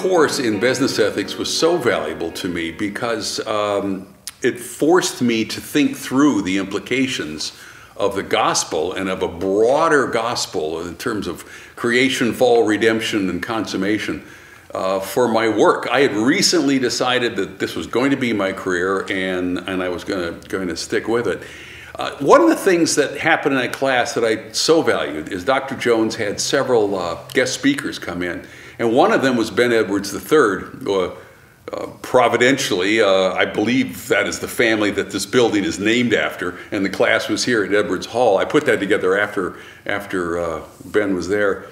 course in business ethics was so valuable to me because um, it forced me to think through the implications of the gospel and of a broader gospel in terms of creation, fall, redemption, and consummation uh, for my work. I had recently decided that this was going to be my career and, and I was going to, going to stick with it. Uh, one of the things that happened in that class that I so valued is Dr. Jones had several uh, guest speakers come in, and one of them was Ben Edwards III. Uh, uh, providentially, uh, I believe that is the family that this building is named after, and the class was here at Edwards Hall. I put that together after, after uh, Ben was there.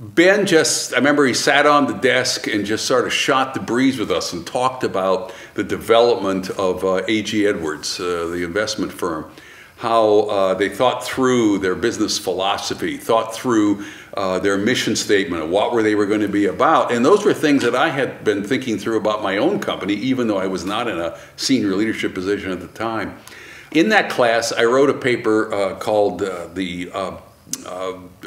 Ben just, I remember he sat on the desk and just sort of shot the breeze with us and talked about the development of uh, A.G. Edwards, uh, the investment firm, how uh, they thought through their business philosophy, thought through uh, their mission statement, what were they were going to be about. And those were things that I had been thinking through about my own company, even though I was not in a senior leadership position at the time. In that class, I wrote a paper uh, called uh, the uh,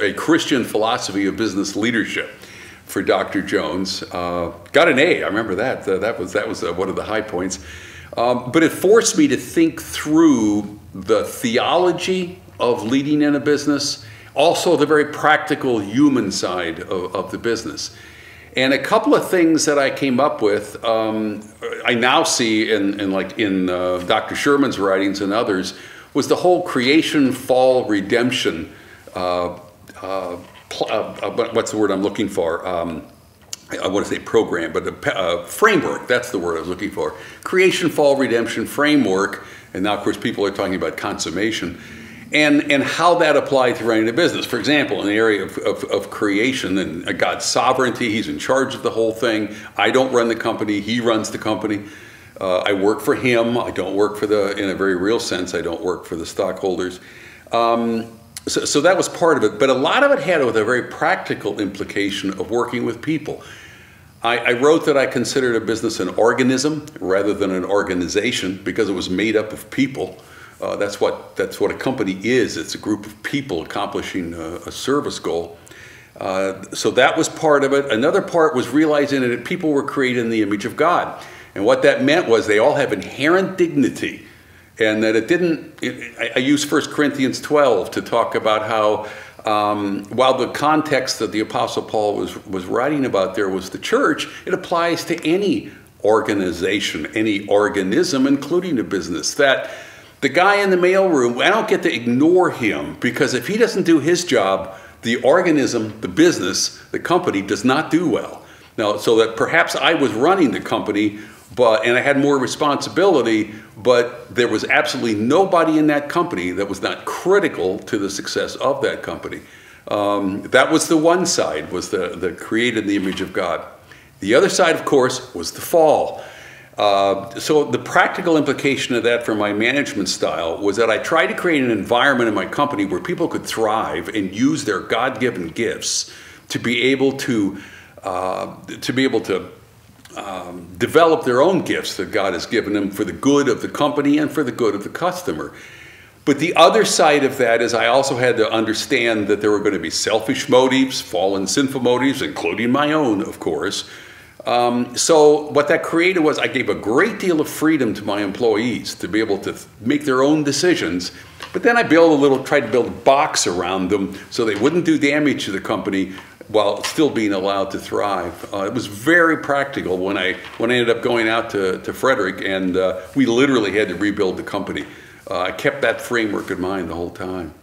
a Christian philosophy of business leadership for Dr. Jones. Uh, got an A. I remember that. That was that was one of the high points. Um, but it forced me to think through the theology of leading in a business, also the very practical human side of, of the business. And a couple of things that I came up with, um, I now see in, in like in uh, Dr. Sherman's writings and others, was the whole creation, fall, redemption uh, uh, uh, what's the word I'm looking for? Um, I want to say program, but the uh, framework, that's the word I was looking for. Creation, fall, redemption framework, and now of course people are talking about consummation, and, and how that applied to running a business. For example, in the area of, of, of creation and God's sovereignty, He's in charge of the whole thing. I don't run the company, He runs the company. Uh, I work for Him, I don't work for the, in a very real sense, I don't work for the stockholders. Um, so, so that was part of it, but a lot of it had with a very practical implication of working with people. I, I, wrote that I considered a business an organism rather than an organization because it was made up of people. Uh, that's what that's what a company is. It's a group of people accomplishing a, a service goal. Uh, so that was part of it. Another part was realizing that people were created in the image of God, and what that meant was they all have inherent dignity and that it didn't. It, I, I use 1 Corinthians 12 to talk about how, um, while the context that the Apostle Paul was, was writing about there was the church, it applies to any organization, any organism, including a business. That the guy in the mailroom, I don't get to ignore him because if he doesn't do his job, the organism, the business, the company does not do well. Now, so that perhaps I was running the company but and I had more responsibility, but there was absolutely nobody in that company that was not critical to the success of that company. Um, that was the one side, was the, the created in the image of God. The other side, of course, was the fall. Uh, so the practical implication of that for my management style was that I tried to create an environment in my company where people could thrive and use their God-given gifts to be able to uh, to be able to um, develop their own gifts that God has given them for the good of the company and for the good of the customer. But the other side of that is I also had to understand that there were going to be selfish motives, fallen sinful motives, including my own, of course. Um, so what that created was I gave a great deal of freedom to my employees to be able to make their own decisions. But then I built a little, tried to build a box around them so they wouldn't do damage to the company, while still being allowed to thrive. Uh, it was very practical when I when I ended up going out to, to Frederick and uh, we literally had to rebuild the company. Uh, I kept that framework in mind the whole time.